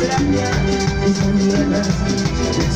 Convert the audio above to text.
extraña esa mierda